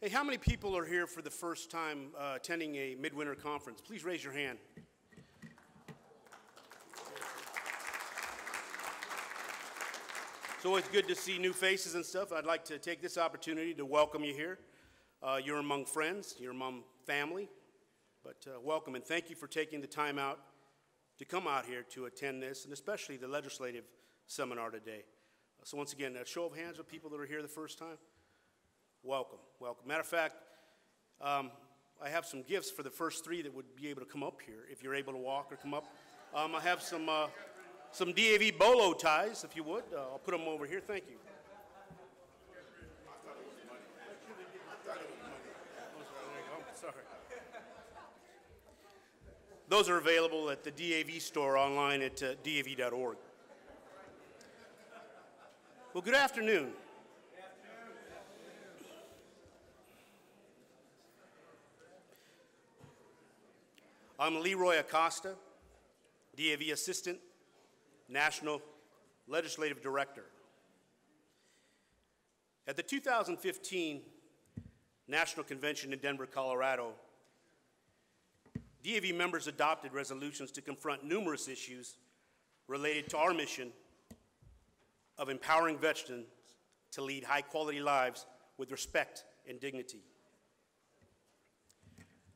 Hey, how many people are here for the first time uh, attending a midwinter conference? Please raise your hand. It's always good to see new faces and stuff. I'd like to take this opportunity to welcome you here. Uh, you're among friends, you're among family, but uh, welcome and thank you for taking the time out to come out here to attend this, and especially the legislative seminar today. So once again, a show of hands of people that are here the first time welcome, welcome. Matter of fact, um, I have some gifts for the first three that would be able to come up here if you're able to walk or come up. Um, I have some, uh, some DAV bolo ties, if you would. Uh, I'll put them over here. Thank you. Those are available at the DAV store online at uh, dav.org. Well, good afternoon. I'm LeRoy Acosta, DAV Assistant National Legislative Director. At the 2015 National Convention in Denver, Colorado, DAV members adopted resolutions to confront numerous issues related to our mission of empowering veterans to lead high quality lives with respect and dignity.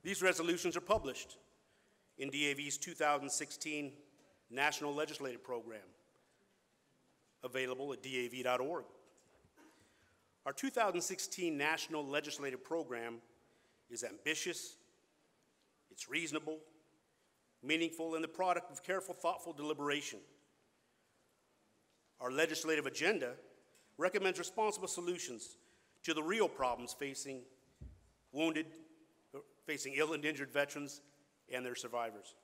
These resolutions are published in DAV's 2016 National Legislative Program, available at dav.org. Our 2016 National Legislative Program is ambitious, it's reasonable, meaningful, and the product of careful, thoughtful deliberation. Our legislative agenda recommends responsible solutions to the real problems facing wounded, facing ill and injured veterans and their survivors.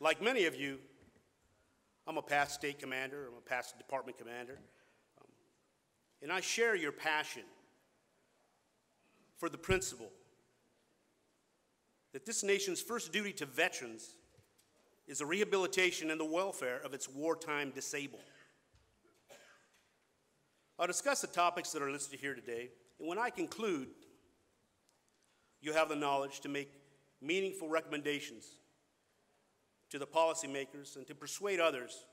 Like many of you, I'm a past state commander, I'm a past department commander, um, and I share your passion for the principle that this nation's first duty to veterans is the rehabilitation and the welfare of its wartime disabled. I'll discuss the topics that are listed here today, and when I conclude, you have the knowledge to make meaningful recommendations to the policymakers and to persuade others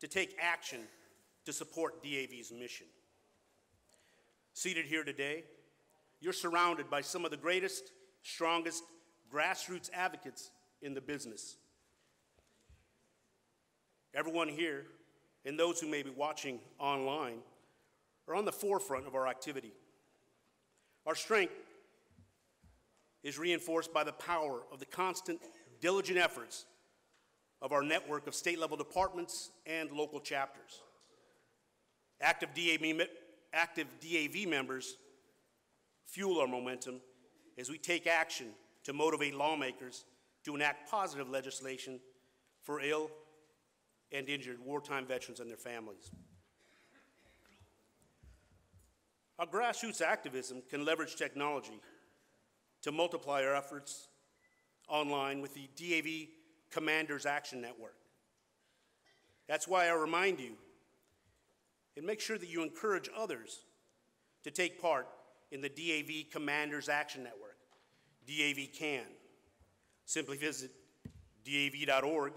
to take action to support DAV's mission. Seated here today, you're surrounded by some of the greatest, strongest grassroots advocates in the business. Everyone here, and those who may be watching online, are on the forefront of our activity. Our strength is reinforced by the power of the constant, diligent efforts of our network of state level departments and local chapters. Active DAV, active DAV members fuel our momentum as we take action to motivate lawmakers to enact positive legislation for ill and injured wartime veterans and their families. Our grassroots activism can leverage technology to multiply our efforts online with the DAV Commanders Action Network. That's why I remind you and make sure that you encourage others to take part in the DAV Commanders Action Network, DAV CAN. Simply visit DAV.org,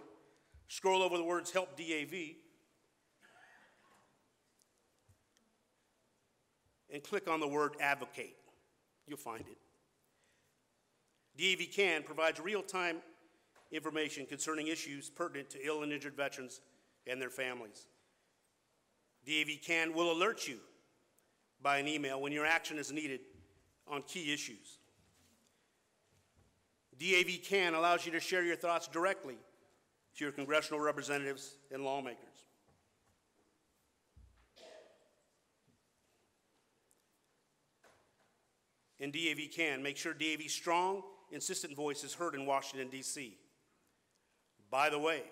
scroll over the words Help DAV, and click on the word Advocate. You'll find it. DAV CAN provides real-time information concerning issues pertinent to ill and injured veterans and their families. DAV CAN will alert you by an email when your action is needed on key issues. DAV CAN allows you to share your thoughts directly to your congressional representatives and lawmakers. And DAV CAN make sure DAV strong insistent voice is heard in Washington, D.C. By the way,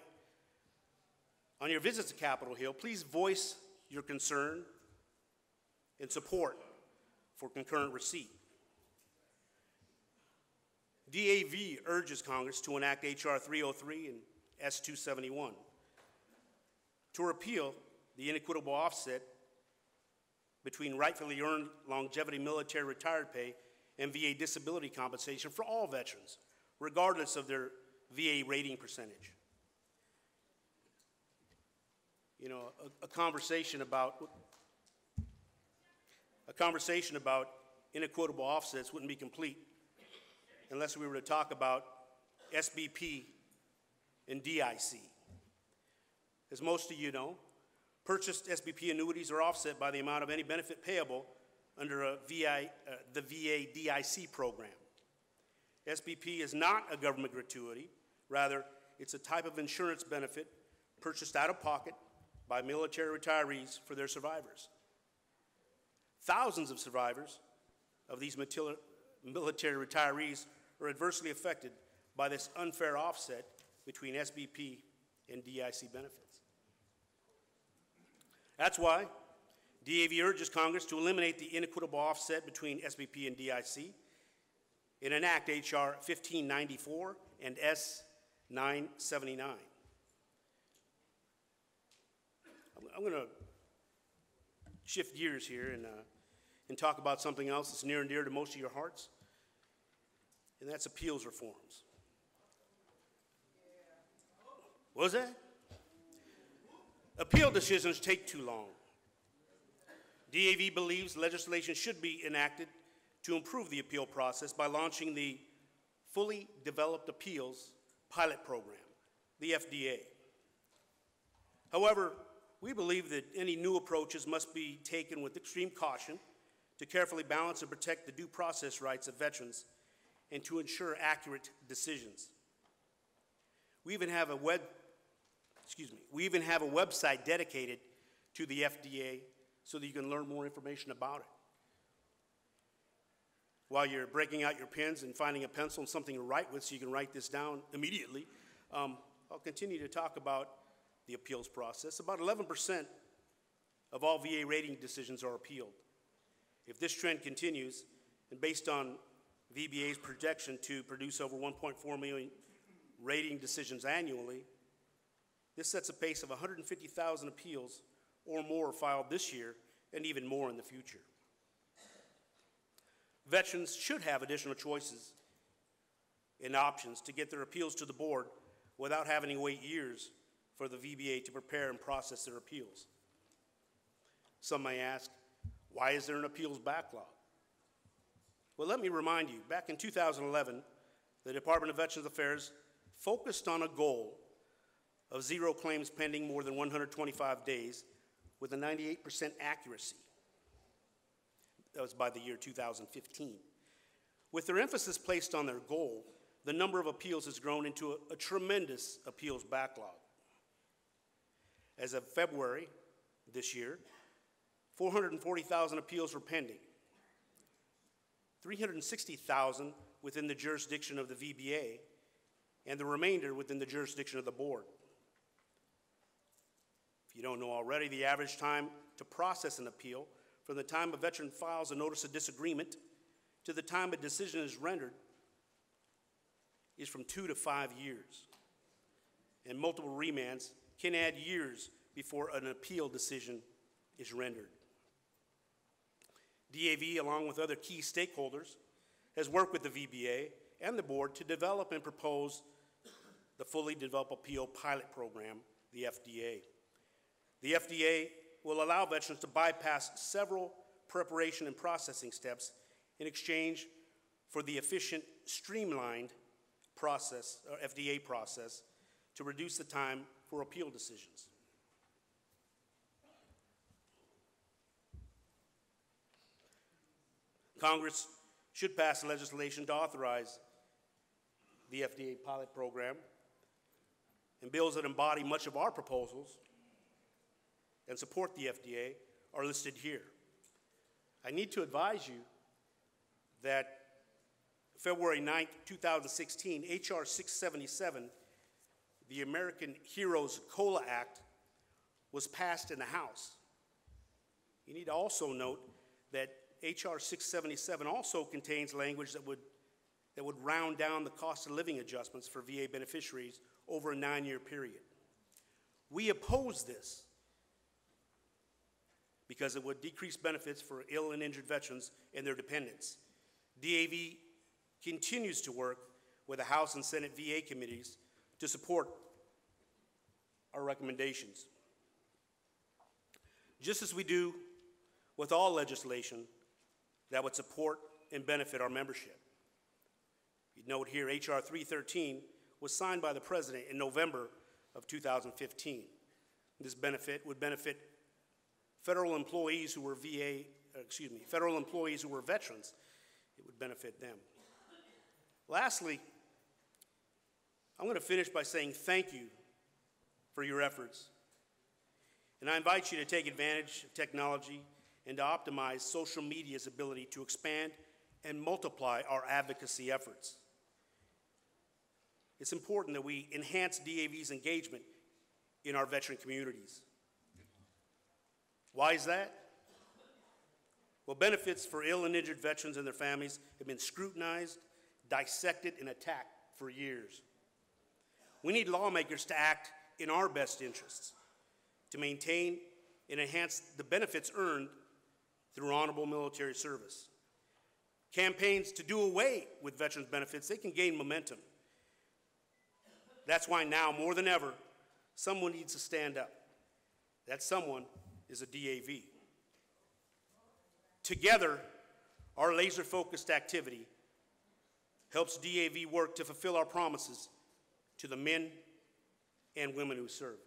on your visits to Capitol Hill, please voice your concern and support for concurrent receipt. DAV urges Congress to enact H.R. 303 and S 271 to repeal the inequitable offset between rightfully earned longevity military retired pay and VA disability compensation for all veterans, regardless of their VA rating percentage. You know, a, a conversation about a conversation about inequitable offsets wouldn't be complete unless we were to talk about SBP and DIC. As most of you know, purchased SBP annuities are offset by the amount of any benefit payable under a VI, uh, the VA DIC program. SBP is not a government gratuity. Rather, it's a type of insurance benefit purchased out of pocket by military retirees for their survivors. Thousands of survivors of these military retirees are adversely affected by this unfair offset between SBP and DIC benefits. That's why DAV urges Congress to eliminate the inequitable offset between SBP and DIC and enact H.R. 1594 and S 979. I'm going to shift gears here and, uh, and talk about something else that's near and dear to most of your hearts, and that's appeals reforms. What was that? Appeal decisions take too long. DAV believes legislation should be enacted to improve the appeal process by launching the Fully Developed Appeals Pilot Program, the FDA. However, we believe that any new approaches must be taken with extreme caution to carefully balance and protect the due process rights of veterans and to ensure accurate decisions. We even have a web excuse me, we even have a website dedicated to the FDA so that you can learn more information about it. While you're breaking out your pens and finding a pencil and something to write with so you can write this down immediately, um, I'll continue to talk about the appeals process. About 11% of all VA rating decisions are appealed. If this trend continues, and based on VBA's projection to produce over 1.4 million rating decisions annually, this sets a pace of 150,000 appeals or more filed this year and even more in the future. Veterans should have additional choices and options to get their appeals to the board without having to wait years for the VBA to prepare and process their appeals. Some may ask, why is there an appeals backlog? Well, let me remind you, back in 2011, the Department of Veterans Affairs focused on a goal of zero claims pending more than 125 days with a 98% accuracy. That was by the year 2015. With their emphasis placed on their goal, the number of appeals has grown into a, a tremendous appeals backlog. As of February this year, 440,000 appeals were pending, 360,000 within the jurisdiction of the VBA, and the remainder within the jurisdiction of the board. If you don't know already, the average time to process an appeal from the time a veteran files a notice of disagreement to the time a decision is rendered is from two to five years. And multiple remands can add years before an appeal decision is rendered. DAV, along with other key stakeholders, has worked with the VBA and the board to develop and propose the Fully Developed Appeal Pilot Program, the FDA. The FDA will allow veterans to bypass several preparation and processing steps in exchange for the efficient, streamlined process, uh, or FDA process, to reduce the time for appeal decisions. Congress should pass legislation to authorize the FDA pilot program and bills that embody much of our proposals and support the FDA are listed here. I need to advise you that February 9, 2016, H.R. 677, the American Heroes COLA Act, was passed in the House. You need to also note that H.R. 677 also contains language that would, that would round down the cost of living adjustments for VA beneficiaries over a nine year period. We oppose this because it would decrease benefits for ill and injured veterans and their dependents. DAV continues to work with the House and Senate VA committees to support our recommendations. Just as we do with all legislation that would support and benefit our membership. You note here, H.R. 313 was signed by the President in November of 2015. This benefit would benefit federal employees who were VA, uh, excuse me, federal employees who were veterans. It would benefit them. Lastly, I'm going to finish by saying thank you for your efforts. And I invite you to take advantage of technology and to optimize social media's ability to expand and multiply our advocacy efforts. It's important that we enhance DAV's engagement in our veteran communities. Why is that? Well, benefits for ill and injured veterans and their families have been scrutinized, dissected, and attacked for years. We need lawmakers to act in our best interests to maintain and enhance the benefits earned through honorable military service. Campaigns to do away with veterans benefits, they can gain momentum. That's why now, more than ever, someone needs to stand up. That someone is a DAV. Together, our laser focused activity helps DAV work to fulfill our promises to the men and women who serve.